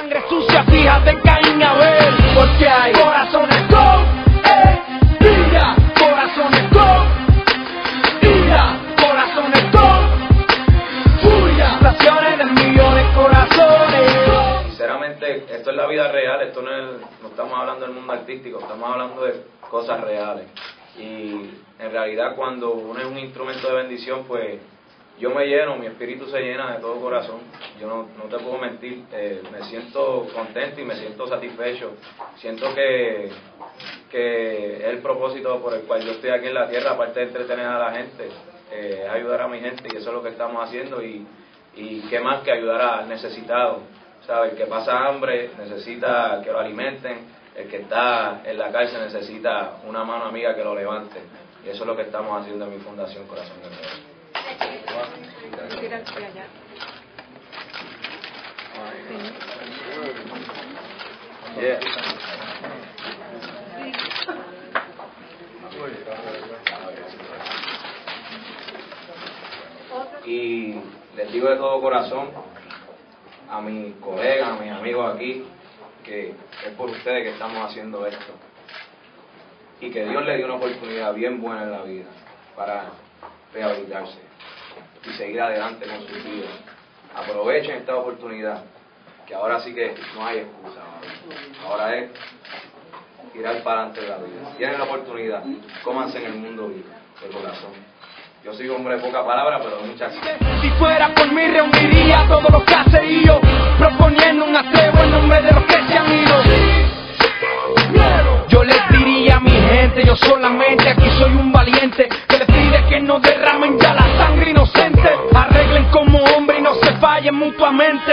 sangre sucia, fíjate Caín Abel, porque hay corazones con vida, corazones con ira, corazones con furia, naciones de millones de corazones. Sinceramente, esto es la vida real, esto no, es, no estamos hablando del mundo artístico, estamos hablando de cosas reales. Y en realidad cuando uno es un instrumento de bendición, pues yo me lleno, mi espíritu se llena de todo corazón. Yo no, no te puedo mentir, eh, me siento contento y me siento satisfecho. Siento que, que es el propósito por el cual yo estoy aquí en la tierra, aparte de entretener a la gente, eh, ayudar a mi gente y eso es lo que estamos haciendo. Y, y qué más que ayudar al necesitado. ¿Sabes? El que pasa hambre necesita que lo alimenten, el que está en la cárcel necesita una mano amiga que lo levante. Y eso es lo que estamos haciendo en mi fundación Corazón Guerrero. Y les digo de todo corazón a mis colegas, a mis amigos aquí, que es por ustedes que estamos haciendo esto. Y que Dios le dio una oportunidad bien buena en la vida para rehabilitarse y seguir adelante con sus vidas. Aprovechen esta oportunidad, que ahora sí que no hay excusa. Ahora, Ahora es tirar para adelante de la vida. Tienen la oportunidad, cómanse en el mundo vivo, de corazón. Yo soy hombre de poca palabra, pero de mucha acción. Si fuera por mí reuniría todos los caseríos Proponiendo un aseo en nombre de los que se han ido Yo les diría a mi gente, yo solamente aquí soy un valiente batallen mutuamente.